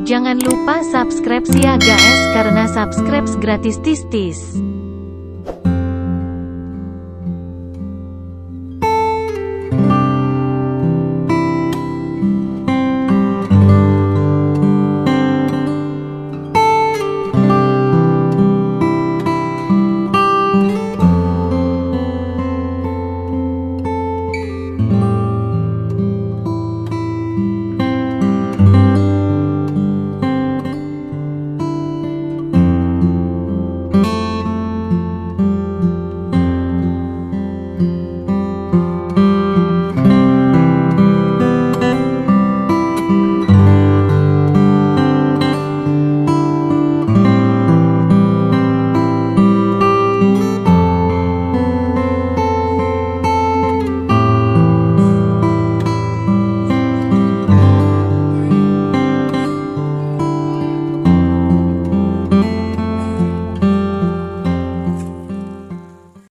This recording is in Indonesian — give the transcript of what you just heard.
Jangan lupa subscribe Siaga guys karena subscribe gratis tis tis.